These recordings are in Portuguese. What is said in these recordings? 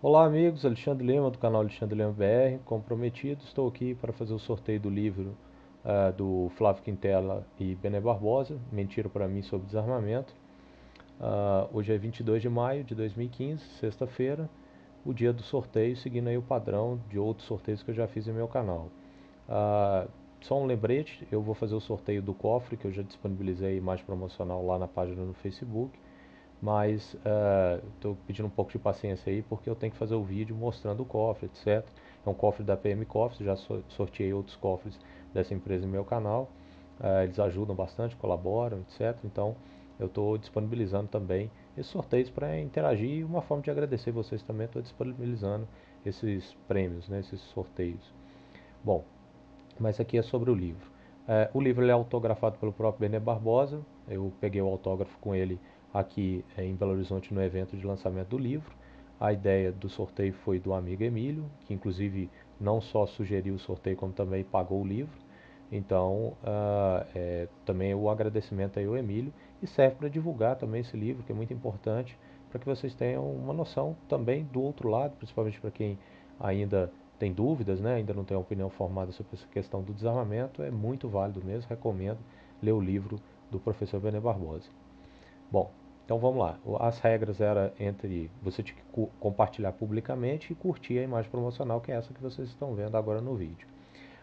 Olá amigos, Alexandre Lima do canal Alexandre Lima BR, comprometido, estou aqui para fazer o sorteio do livro uh, do Flávio Quintela e Bené Barbosa, Mentira para mim sobre desarmamento. Uh, hoje é 22 de maio de 2015, sexta-feira, o dia do sorteio, seguindo aí o padrão de outros sorteios que eu já fiz em meu canal. Uh, só um lembrete, eu vou fazer o sorteio do cofre, que eu já disponibilizei a imagem promocional lá na página no Facebook mas estou uh, pedindo um pouco de paciência aí porque eu tenho que fazer o vídeo mostrando o cofre, etc. É um cofre da PM Cofres, já sorteei outros cofres dessa empresa no meu canal. Uh, eles ajudam bastante, colaboram, etc. Então eu estou disponibilizando também esses sorteios para interagir e uma forma de agradecer vocês também. Estou disponibilizando esses prêmios, né, esses sorteios. Bom, mas aqui é sobre o livro. Uh, o livro é autografado pelo próprio Bené Barbosa. Eu peguei o autógrafo com ele aqui é, em Belo Horizonte no evento de lançamento do livro. A ideia do sorteio foi do amigo Emílio, que inclusive não só sugeriu o sorteio, como também pagou o livro. Então, uh, é, também o agradecimento aí ao Emílio e serve para divulgar também esse livro, que é muito importante, para que vocês tenham uma noção também do outro lado, principalmente para quem ainda tem dúvidas, né, ainda não tem uma opinião formada sobre essa questão do desarmamento, é muito válido mesmo, recomendo ler o livro do professor Bené Barbosa. Bom, então vamos lá. As regras eram entre você tinha que compartilhar publicamente e curtir a imagem promocional, que é essa que vocês estão vendo agora no vídeo.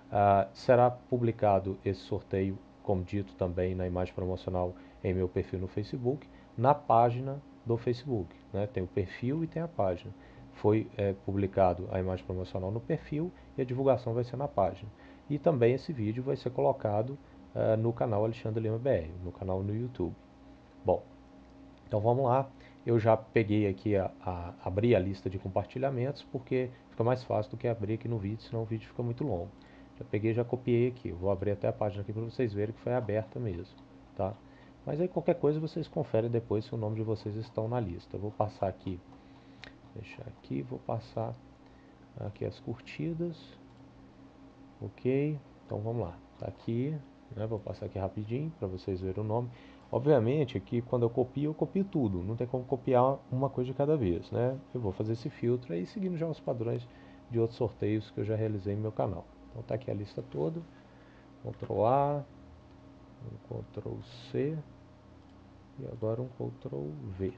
Uh, será publicado esse sorteio, como dito também na imagem promocional em meu perfil no Facebook, na página do Facebook. Né? Tem o perfil e tem a página. Foi é, publicado a imagem promocional no perfil e a divulgação vai ser na página. E também esse vídeo vai ser colocado uh, no canal Alexandre Lima BR, no canal no YouTube. Bom, então vamos lá, eu já peguei aqui, a, a, abri a lista de compartilhamentos, porque fica mais fácil do que abrir aqui no vídeo, senão o vídeo fica muito longo. Já peguei já copiei aqui, eu vou abrir até a página aqui para vocês verem que foi aberta mesmo, tá? Mas aí qualquer coisa vocês conferem depois se o nome de vocês estão na lista. Eu vou passar aqui, deixar aqui, vou passar aqui as curtidas, ok? Então vamos lá, tá aqui, né? Vou passar aqui rapidinho para vocês verem o nome. Obviamente que quando eu copio, eu copio tudo, não tem como copiar uma coisa de cada vez, né? Eu vou fazer esse filtro aí seguindo já os padrões de outros sorteios que eu já realizei no meu canal. Então tá aqui a lista toda, Ctrl A, um Ctrl C e agora um Ctrl V.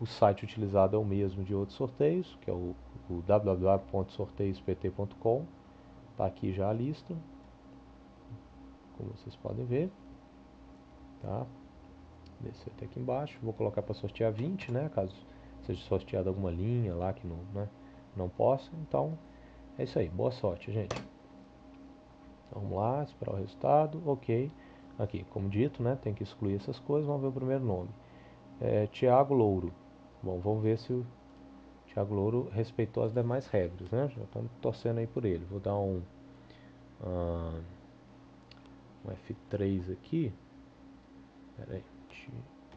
O site utilizado é o mesmo de outros sorteios, que é o, o www.sorteiospt.com. Tá aqui já a lista, como vocês podem ver tá? Descer até aqui embaixo, vou colocar para sortear 20, né? Caso seja sorteado alguma linha lá que não, né? não possa, então é isso aí, boa sorte, gente. Então, vamos lá, esperar o resultado, ok. Aqui, como dito, né, tem que excluir essas coisas, vamos ver o primeiro nome. É, Tiago Louro. Bom, vamos ver se o Tiago Louro respeitou as demais regras, né? Já estamos torcendo aí por ele. Vou dar um, uh, um F3 aqui. Pera aí.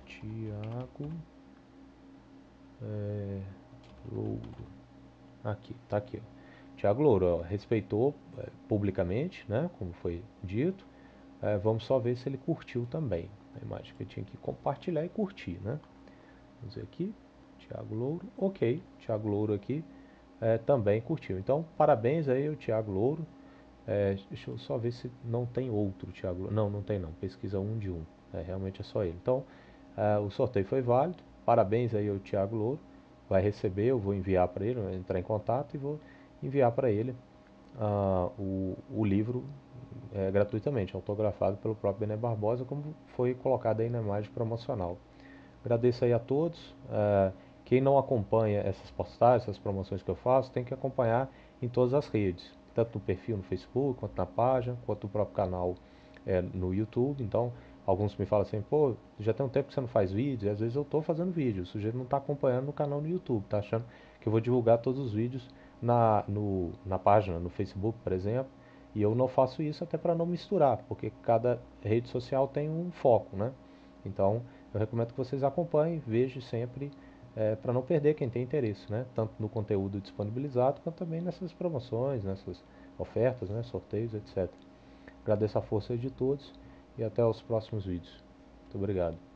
Tiago é, Louro. Aqui, tá aqui. Tiago Louro ó, respeitou é, publicamente, né? Como foi dito. É, vamos só ver se ele curtiu também. A imagem que eu tinha que compartilhar e curtir, né? Vamos ver aqui. Tiago Louro. Ok. Tiago Louro aqui é, também curtiu. Então, parabéns aí ao Tiago Louro. É, deixa eu só ver se não tem outro Louro. Não, não tem não. Pesquisa um de um. É, realmente é só ele. Então, uh, o sorteio foi válido. Parabéns aí ao Thiago Louro. Vai receber, eu vou enviar para ele, entrar em contato e vou enviar para ele uh, o, o, livro é, gratuitamente, autografado pelo próprio Bené Barbosa, como foi colocado aí na imagem promocional. Agradeço aí a todos. Uh, quem não acompanha essas postagens, essas promoções que eu faço, tem que acompanhar em todas as redes, tanto no perfil no Facebook, quanto na página, quanto no próprio canal é, no YouTube. Então, Alguns me falam assim, pô, já tem um tempo que você não faz vídeo, e às vezes eu estou fazendo vídeo, o sujeito não está acompanhando no canal no YouTube, está achando que eu vou divulgar todos os vídeos na, no, na página, no Facebook, por exemplo, e eu não faço isso até para não misturar, porque cada rede social tem um foco, né? Então, eu recomendo que vocês acompanhem, vejam sempre, é, para não perder quem tem interesse, né? Tanto no conteúdo disponibilizado, quanto também nessas promoções, nessas ofertas, né? sorteios, etc. Agradeço a força de todos e até os próximos vídeos. Muito obrigado.